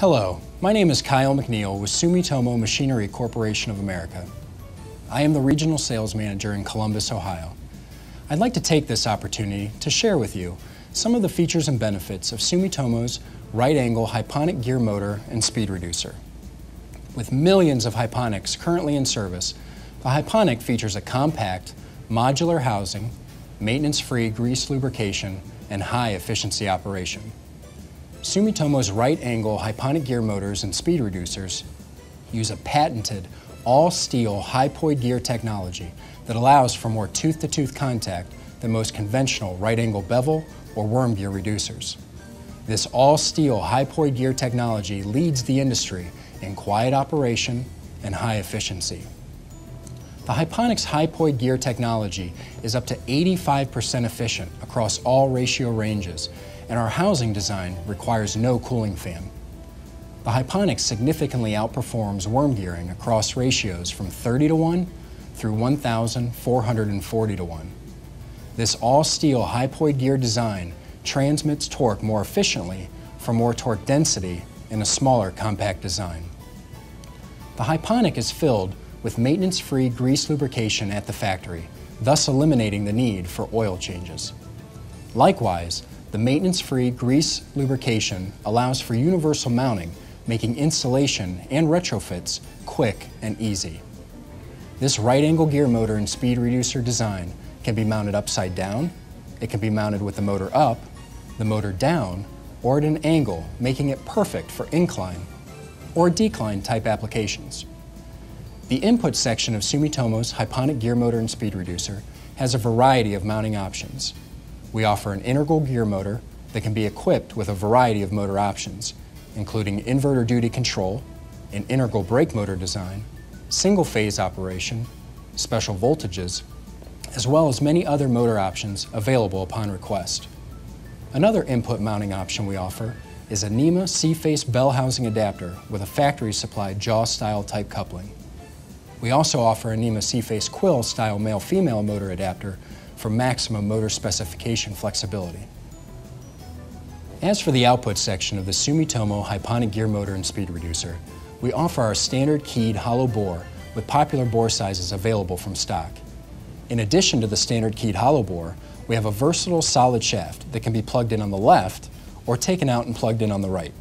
Hello, my name is Kyle McNeil with Sumitomo Machinery Corporation of America. I am the Regional Sales Manager in Columbus, Ohio. I'd like to take this opportunity to share with you some of the features and benefits of Sumitomo's right angle hyponic gear motor and speed reducer. With millions of hyponics currently in service, the hyponic features a compact, modular housing, maintenance-free grease lubrication, and high efficiency operation. Sumitomo's right angle hyponic gear motors and speed reducers use a patented all-steel hypoid gear technology that allows for more tooth-to-tooth -tooth contact than most conventional right angle bevel or worm gear reducers. This all-steel hypoid gear technology leads the industry in quiet operation and high efficiency. The Hyponics hypoid gear technology is up to 85% efficient across all ratio ranges and our housing design requires no cooling fan. The Hyponics significantly outperforms worm gearing across ratios from 30 to 1 through 1,440 to 1. This all-steel hypoid gear design transmits torque more efficiently for more torque density in a smaller compact design. The Hyponic is filled with maintenance-free grease lubrication at the factory, thus eliminating the need for oil changes. Likewise, the maintenance-free grease lubrication allows for universal mounting, making installation and retrofits quick and easy. This right angle gear motor and speed reducer design can be mounted upside down, it can be mounted with the motor up, the motor down, or at an angle, making it perfect for incline or decline type applications. The input section of Sumitomo's Hyponic gear motor and speed reducer has a variety of mounting options, we offer an integral gear motor that can be equipped with a variety of motor options, including inverter duty control, an integral brake motor design, single phase operation, special voltages, as well as many other motor options available upon request. Another input mounting option we offer is a NEMA C-face bell housing adapter with a factory supplied jaw style type coupling. We also offer a NEMA C-face quill style male-female motor adapter for maximum motor specification flexibility. As for the output section of the Sumitomo Hyponic gear motor and speed reducer, we offer our standard keyed hollow bore with popular bore sizes available from stock. In addition to the standard keyed hollow bore, we have a versatile solid shaft that can be plugged in on the left or taken out and plugged in on the right.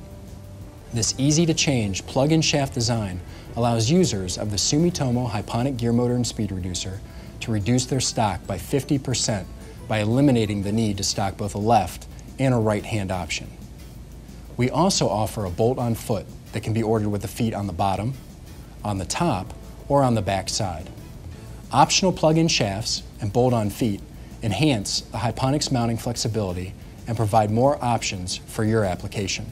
This easy to change plug-in shaft design allows users of the Sumitomo Hyponic gear motor and speed reducer to reduce their stock by 50% by eliminating the need to stock both a left and a right hand option. We also offer a bolt-on foot that can be ordered with the feet on the bottom, on the top, or on the back side. Optional plug-in shafts and bolt-on feet enhance the Hyponics mounting flexibility and provide more options for your application.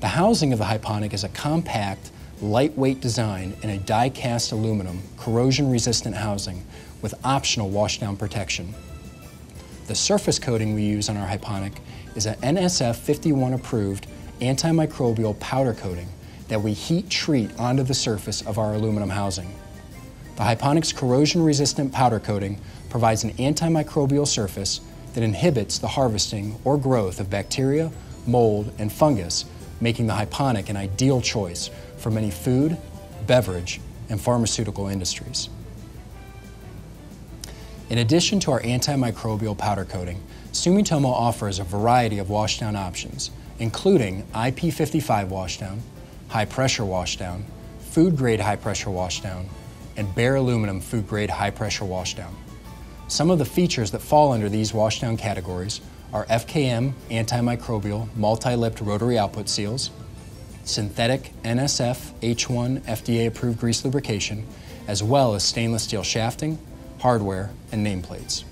The housing of the Hyponic is a compact, lightweight design in a die-cast aluminum, corrosion-resistant housing with optional washdown protection. The surface coating we use on our Hyponic is an NSF 51 approved antimicrobial powder coating that we heat treat onto the surface of our aluminum housing. The Hyponic's corrosion-resistant powder coating provides an antimicrobial surface that inhibits the harvesting or growth of bacteria, mold, and fungus, making the Hyponic an ideal choice for many food, beverage, and pharmaceutical industries. In addition to our antimicrobial powder coating, Sumitomo offers a variety of washdown options, including IP55 washdown, high pressure washdown, food grade high pressure washdown, and bare aluminum food grade high pressure washdown. Some of the features that fall under these washdown categories are FKM antimicrobial multi-lipped rotary output seals, synthetic NSF H1 FDA approved grease lubrication, as well as stainless steel shafting, hardware, and nameplates.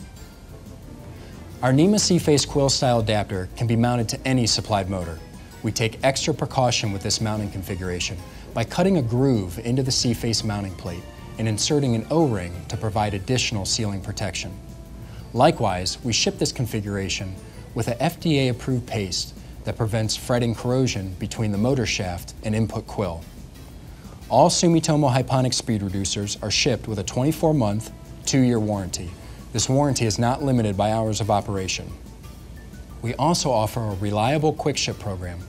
Our NEMA C-Face quill style adapter can be mounted to any supplied motor. We take extra precaution with this mounting configuration by cutting a groove into the C-Face mounting plate and inserting an O-ring to provide additional sealing protection. Likewise, we ship this configuration with a FDA-approved paste that prevents fretting corrosion between the motor shaft and input quill. All Sumitomo Hyponic speed reducers are shipped with a 24-month, two-year warranty. This warranty is not limited by hours of operation. We also offer a reliable quick ship program.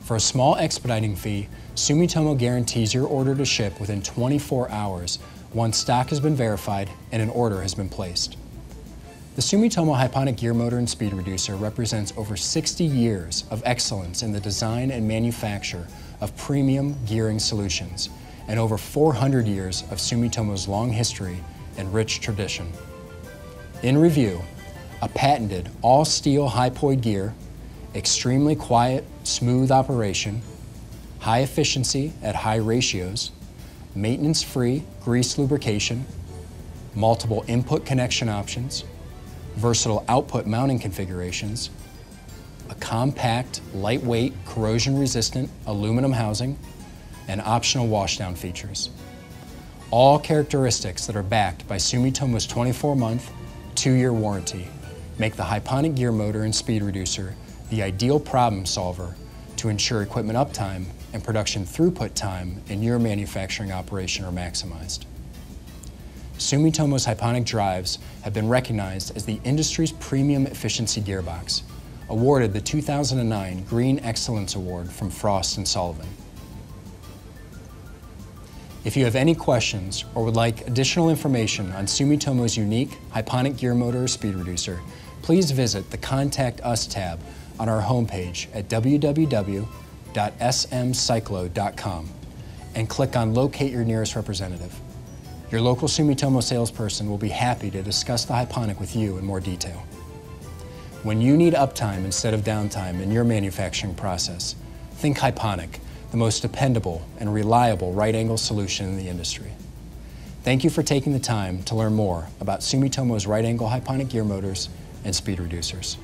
For a small expediting fee, Sumitomo guarantees your order to ship within 24 hours once stock has been verified and an order has been placed. The Sumitomo Hyponic Gear Motor and Speed Reducer represents over 60 years of excellence in the design and manufacture of premium gearing solutions and over 400 years of Sumitomo's long history and rich tradition. In review, a patented all-steel hypoid gear, extremely quiet, smooth operation, high efficiency at high ratios, maintenance-free grease lubrication, multiple input connection options, versatile output mounting configurations, a compact, lightweight, corrosion-resistant aluminum housing, and optional washdown features. All characteristics that are backed by Sumitomo's 24-month, two-year warranty make the Hyponic gear motor and speed reducer the ideal problem solver to ensure equipment uptime and production throughput time in your manufacturing operation are maximized. Sumitomo's Hyponic drives have been recognized as the industry's premium efficiency gearbox, awarded the 2009 Green Excellence Award from Frost & Sullivan. If you have any questions or would like additional information on Sumitomo's unique Hyponic gear motor or speed reducer, please visit the Contact Us tab on our homepage at www.smcyclo.com and click on Locate Your Nearest Representative. Your local Sumitomo salesperson will be happy to discuss the Hyponic with you in more detail. When you need uptime instead of downtime in your manufacturing process, think Hyponic, the most dependable and reliable right-angle solution in the industry. Thank you for taking the time to learn more about Sumitomo's right-angle Hyponic gear motors and speed reducers.